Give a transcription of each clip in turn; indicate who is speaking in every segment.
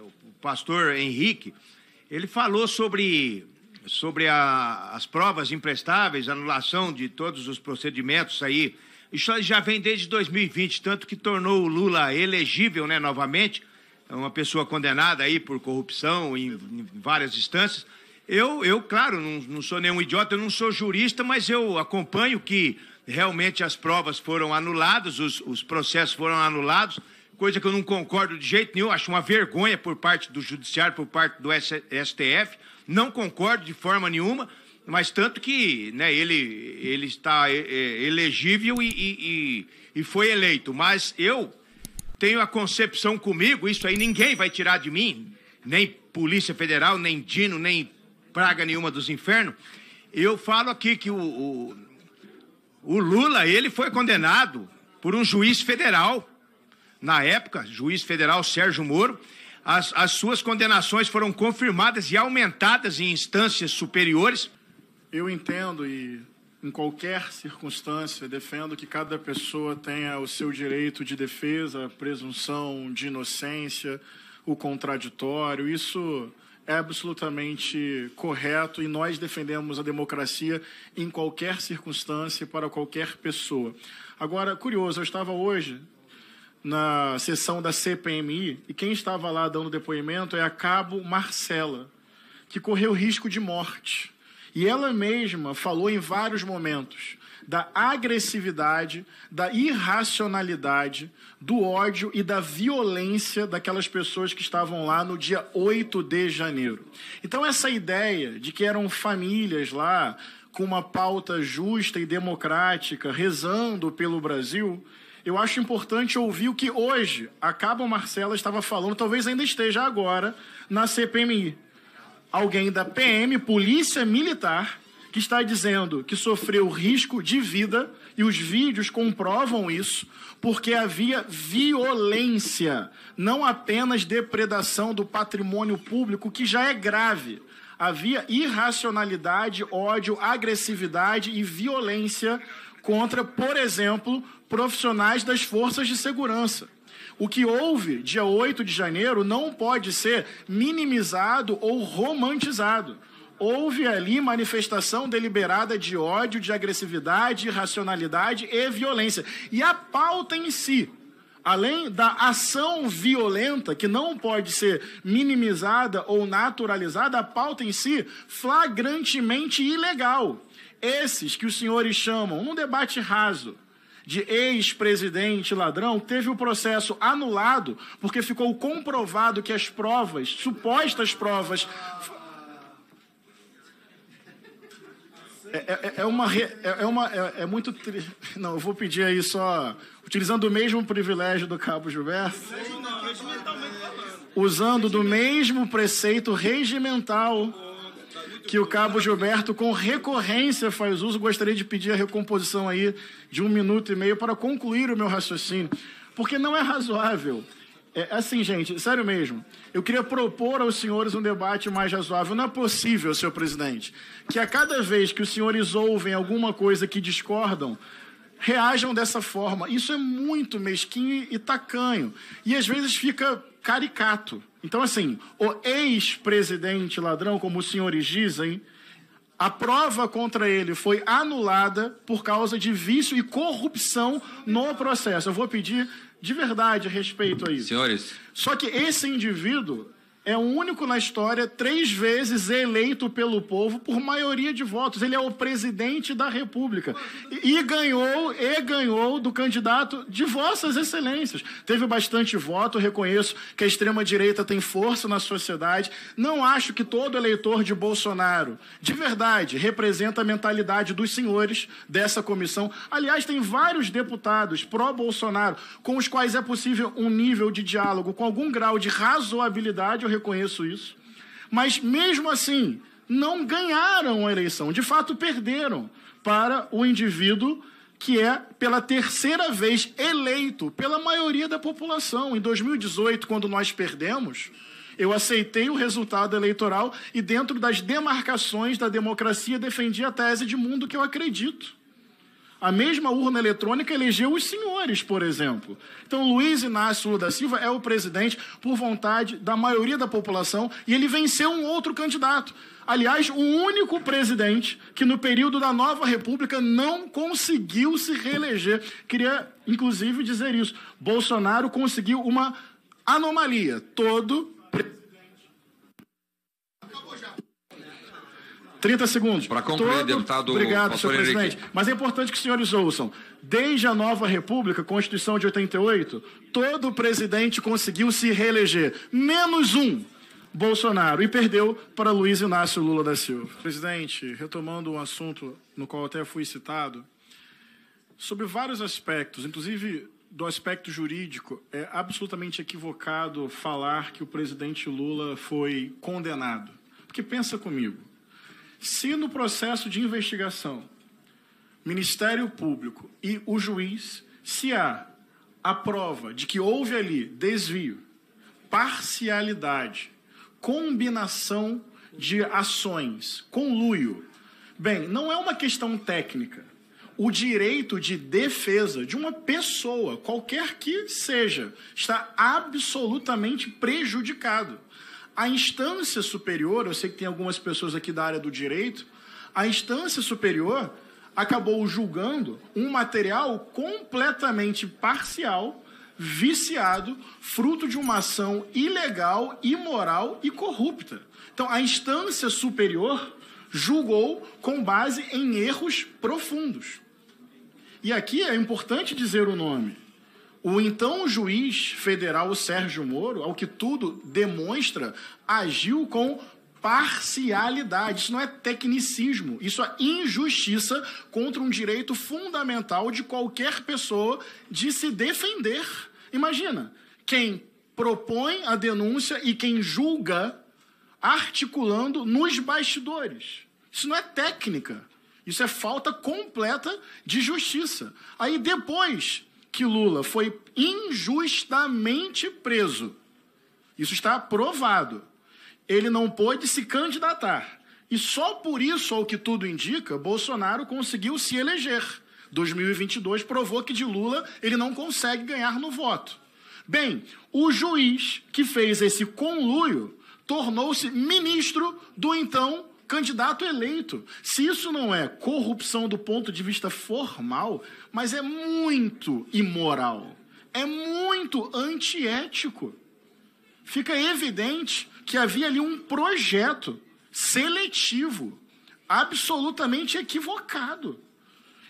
Speaker 1: o pastor Henrique, ele falou sobre, sobre a, as provas imprestáveis, anulação de todos os procedimentos aí. Isso já vem desde 2020, tanto que tornou o Lula elegível né, novamente, é uma pessoa condenada aí por corrupção em, em várias instâncias. Eu, eu claro, não, não sou nenhum idiota, eu não sou jurista, mas eu acompanho que realmente as provas foram anuladas, os, os processos foram anulados coisa que eu não concordo de jeito nenhum, acho uma vergonha por parte do Judiciário, por parte do STF, não concordo de forma nenhuma, mas tanto que né, ele, ele está é, é, elegível e, e, e foi eleito. Mas eu tenho a concepção comigo, isso aí ninguém vai tirar de mim, nem Polícia Federal, nem Dino, nem praga nenhuma dos infernos. Eu falo aqui que o, o, o Lula, ele foi condenado por um juiz federal na época, juiz federal Sérgio Moro, as, as suas condenações foram confirmadas e aumentadas em instâncias superiores.
Speaker 2: Eu entendo e, em qualquer circunstância, defendo que cada pessoa tenha o seu direito de defesa, presunção de inocência, o contraditório. Isso é absolutamente correto e nós defendemos a democracia em qualquer circunstância para qualquer pessoa. Agora, curioso, eu estava hoje na sessão da CPMI e quem estava lá dando depoimento é a cabo Marcela, que correu risco de morte. E ela mesma falou em vários momentos da agressividade, da irracionalidade, do ódio e da violência daquelas pessoas que estavam lá no dia 8 de janeiro. Então, essa ideia de que eram famílias lá com uma pauta justa e democrática rezando pelo Brasil eu acho importante ouvir o que hoje a Cabo Marcela estava falando, talvez ainda esteja agora na CPMI. Alguém da PM, Polícia Militar, que está dizendo que sofreu risco de vida, e os vídeos comprovam isso, porque havia violência, não apenas depredação do patrimônio público, que já é grave. Havia irracionalidade, ódio, agressividade e violência contra, por exemplo, profissionais das forças de segurança. O que houve dia 8 de janeiro não pode ser minimizado ou romantizado. Houve ali manifestação deliberada de ódio, de agressividade, irracionalidade e violência. E a pauta em si, além da ação violenta, que não pode ser minimizada ou naturalizada, a pauta em si, flagrantemente ilegal. Esses que os senhores chamam, num debate raso, de ex-presidente ladrão, teve o processo anulado porque ficou comprovado que as provas, supostas provas. É, é, é uma. É, é uma é, é, muito. Não, eu vou pedir aí só. Utilizando o mesmo privilégio do Cabo Gilberto. Usando do mesmo preceito regimental que o Cabo Gilberto, com recorrência, faz uso. Gostaria de pedir a recomposição aí de um minuto e meio para concluir o meu raciocínio, porque não é razoável. É assim, gente, sério mesmo. Eu queria propor aos senhores um debate mais razoável. Não é possível, senhor presidente, que a cada vez que os senhores ouvem alguma coisa que discordam, reajam dessa forma. Isso é muito mesquinho e tacanho. E às vezes fica caricato. Então, assim, o ex-presidente ladrão, como os senhores dizem, a prova contra ele foi anulada por causa de vício e corrupção no processo. Eu vou pedir de verdade respeito a isso.
Speaker 3: Senhores.
Speaker 2: Só que esse indivíduo é o único na história três vezes eleito pelo povo por maioria de votos. Ele é o presidente da República e, ganhou e ganhou do candidato de vossas excelências. Teve bastante voto, reconheço que a extrema direita tem força na sociedade. Não acho que todo eleitor de Bolsonaro, de verdade, representa a mentalidade dos senhores dessa comissão. Aliás, tem vários deputados pró-Bolsonaro com os quais é possível um nível de diálogo com algum grau de razoabilidade reconheço isso. Mas mesmo assim, não ganharam a eleição, de fato perderam para o indivíduo que é pela terceira vez eleito pela maioria da população. Em 2018, quando nós perdemos, eu aceitei o resultado eleitoral e, dentro das demarcações da democracia, defendi a tese de mundo que eu acredito. A mesma urna eletrônica elegeu os senhores, por exemplo. Então, Luiz Inácio Lula da Silva é o presidente por vontade da maioria da população e ele venceu um outro candidato. Aliás, o único presidente que no período da nova república não conseguiu se reeleger. Queria, inclusive, dizer isso. Bolsonaro conseguiu uma anomalia. Todo 30 segundos.
Speaker 3: Para concluir, Todo... deputado.
Speaker 2: Obrigado, senhor Henrique. presidente. Mas é importante que os senhores ouçam. Desde a nova República, Constituição de 88, todo presidente conseguiu se reeleger, menos um. Bolsonaro e perdeu para Luiz Inácio Lula da Silva. Presidente, retomando um assunto no qual até fui citado, sobre vários aspectos, inclusive do aspecto jurídico, é absolutamente equivocado falar que o presidente Lula foi condenado. Porque pensa comigo, se no processo de investigação, Ministério Público e o juiz, se há a prova de que houve ali desvio, parcialidade, combinação de ações, conluio, bem, não é uma questão técnica. O direito de defesa de uma pessoa, qualquer que seja, está absolutamente prejudicado. A instância superior, eu sei que tem algumas pessoas aqui da área do direito, a instância superior acabou julgando um material completamente parcial, viciado, fruto de uma ação ilegal, imoral e corrupta. Então, a instância superior julgou com base em erros profundos. E aqui é importante dizer o nome. O então juiz federal Sérgio Moro, ao que tudo demonstra, agiu com parcialidade. Isso não é tecnicismo, isso é injustiça contra um direito fundamental de qualquer pessoa de se defender. Imagina, quem propõe a denúncia e quem julga articulando nos bastidores. Isso não é técnica, isso é falta completa de justiça. Aí depois que Lula foi injustamente preso. Isso está provado. Ele não pôde se candidatar. E só por isso, ao que tudo indica, Bolsonaro conseguiu se eleger. 2022 provou que de Lula ele não consegue ganhar no voto. Bem, o juiz que fez esse conluio tornou-se ministro do então candidato eleito. Se isso não é corrupção do ponto de vista formal, mas é muito imoral, é muito antiético. Fica evidente que havia ali um projeto seletivo, absolutamente equivocado.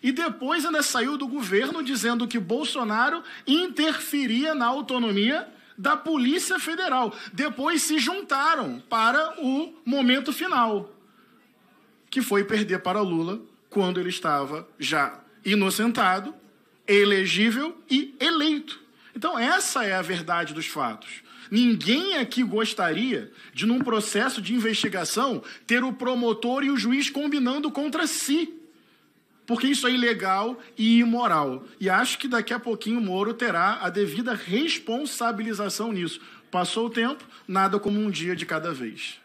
Speaker 2: E depois ainda saiu do governo dizendo que Bolsonaro interferia na autonomia da Polícia Federal. Depois se juntaram para o momento final que foi perder para Lula quando ele estava já inocentado, elegível e eleito. Então, essa é a verdade dos fatos. Ninguém aqui gostaria de, num processo de investigação, ter o promotor e o juiz combinando contra si. Porque isso é ilegal e imoral. E acho que daqui a pouquinho o Moro terá a devida responsabilização nisso. Passou o tempo, nada como um dia de cada vez.